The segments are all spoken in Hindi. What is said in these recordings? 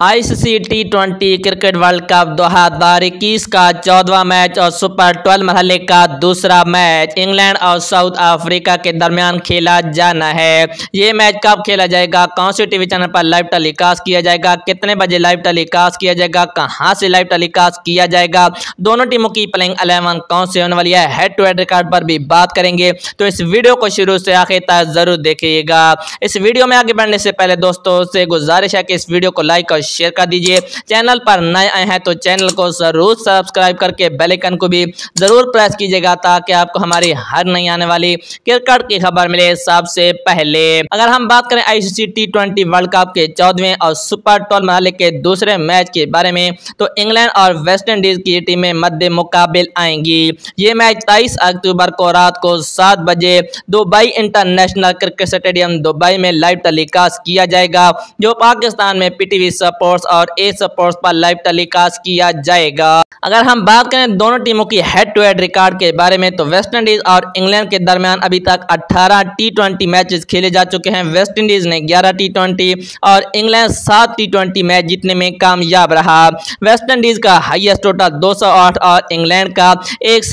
ICC T twenty cricket world cup दो हज़ार इक्कीस का चौदवा मैच और सुपर ट्वेल्व मरहले का दूसरा मैच इंग्लैंड और साउथ अफ्रीका के दरमियान खेला जाना है। ये मैच कब खेला जाएगा? कौन से टीवी चैनल पर लाइव टेलीकास्ट किया जाएगा? कितने बजे लाइव टेलीकास्ट किया जाएगा? कहाँ से लाइव टेलीकास्ट किया जाएगा? दोनों टीमों की प्लेइंग अलेवन कौन से होने वाली है? हेड टू हेड रिकॉर्ड पर भी बात करेंगे। तो इस वीडियो को शुरू से आखिर तक ज़रूर देखिएगा। इस वीडियो में आगे बढ़ने से पहले दोस्तों से गुजारिश है कि इस वीडियो को लाइक और शेयर कर दीजिए। चैनल पर नए आए हैं तो चैनल को ज़रूर सब्सक्राइब करके बेल आइकन को भी ज़रूर प्रेस कीजिएगा ताकि आपको हमारी हर नई आने वाली क्रिकेट की खबर मिले सबसे पहले। अगर हम बात करें ICC T twenty world cup के चौदहवें और सुपर ट्वेल्व मरहले के दूसरे मैच के बारे में तो इंग्लैंड और वेस्ट इंडीज की टीमें मध्य मुकाबिल आएँगी। ये मैच तेईस अक्टूबर को रात को सात बजे Dubai international cricket stadium Dubai में लाइव टेलीकास्ट किया जाएगा, जो पाकिस्तान में पीटीवी स्पोर्ट्स और ए स्पोर्ट्स पर लाइव टेलीकास्ट किया जाएगा। अगर हम बात करें दोनों टीमों की हेड टू हेड रिकॉर्ड के बारे में तो वेस्ट इंडीज और इंग्लैंड के दरमियान अभी तक 18 टी ट्वेंटी मैचेस खेले जा चुके हैं। वेस्ट इंडीज ने 11 टी ट्वेंटी और इंग्लैंड सात टी ट्वेंटी मैच जीतने में कामयाब रहा। वेस्ट इंडीज का हाईएस्ट टोटल 208 और इंग्लैंड का एक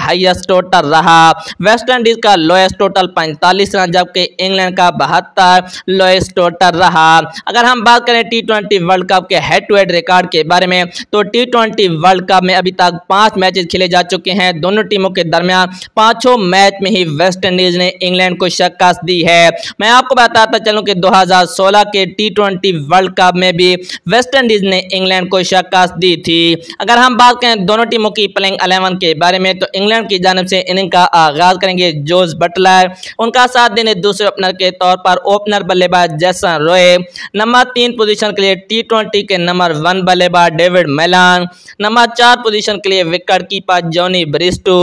हाईएस्ट टोटल रहा। वेस्ट इंडीज का लोएस्ट टोटल पैंतालीस रन, जबकि इंग्लैंड का बहत्तर लोएस्ट टोटल रहा। अगर हम बात करें टी वर्ल्ड कप के हेड टू हेड रिकॉर्ड के बारे में। तो टी ट्वेंटी वर्ल्ड कप में अभी तक पाँच मैचेस खेले जा चुके हैं। दोनों टीमों के दरमियान पाँचों मैच में ही वेस्ट इंडीज ने इंग्लैंड को शिकस्त दी है। मैं आपको बताता चलूँ कि 2016 के टी ट्वेंटी वर्ल्ड कप में भी वेस्ट इंडीज ने इंग्लैंड को शिकस्त दी थी। अगर हम बात करें दोनों टीमों की प्लेइंग अलेवन के बारे में तो इंग्लैंड की जानब से इनिंग का आगाज़ करेंगे जोस बटलर। उनका साथ देने दूसरे ओपनर के तौर पर ओपनर बल्लेबाज जैसन रोए नंबर तीन पोजीशन के लिए टी ट्वेंटी के नंबर वन बल्लेबाज डेविड मेलान, नंबर चार पोजीशन के लिए wicket keeper Jonny Bairstow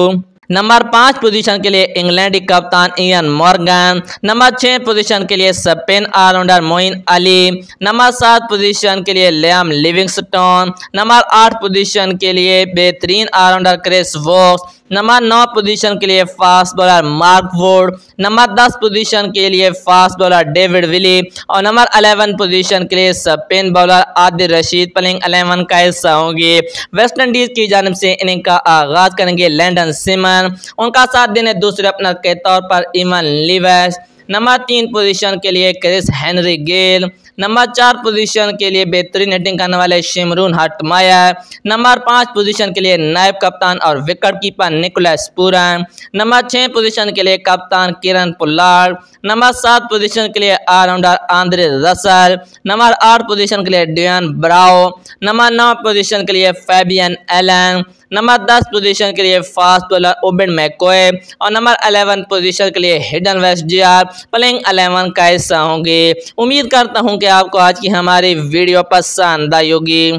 number पाँच पोजीशन के लिए इंग्लैंडी कप्तान इयन मॉर्गन नंबर छः पोजीशन के लिए spin allrounder Moeen Ali number सात पोजीशन के लिए लियाम लिविंगस्टोन नंबर आठ पोजीशन के लिए बेहतरीन ऑलराउंडर क्रिस वॉक्स नंबर नौ पोजीशन के लिए fast bowler Mark Wood, number दस पोजीशन के लिए फास्ट बॉलर डेविड विली, और नंबर अलेवन पोजीशन के लिए spin bowler Adil Rashid. Playing eleven का हिस्सा होंगे। वेस्ट इंडीज की जानब से इनिंग का आगाज़ करेंगे लैंडन सिमन। उनका साथ देने दूसरे अपनर के तौर पर इमन लिवेस। नंबर तीन पोजीशन के लिए क्रिस हेनरी गेल। नंबर चार पोजीशन के लिए बेहतरीन हिटिंग करने वाले शिमरून हटमायर नंबर पाँच पोजीशन के लिए नायब कप्तान और wicket keeper Nicholas Pooran number छः पोजीशन के लिए कप्तान किरण पुल्लार। नंबर सात पोजीशन के लिए ऑलराउंडर आंद्रे रसल नंबर आठ पोजीशन के लिए डियन ब्राओ। नंबर नौ पोजीशन के लिए फैबियन एलन। नंबर दस पोजीशन के लिए फास्ट बॉलर ओबिन मैकोए और नंबर अलेवन पोजीशन के लिए हिडन वेस्ट जी आर प्लेइंग अलेवन का हिस्सा होंगे? उम्मीद करता हूँ कि आपको आज की हमारी वीडियो पसंद आई होगी।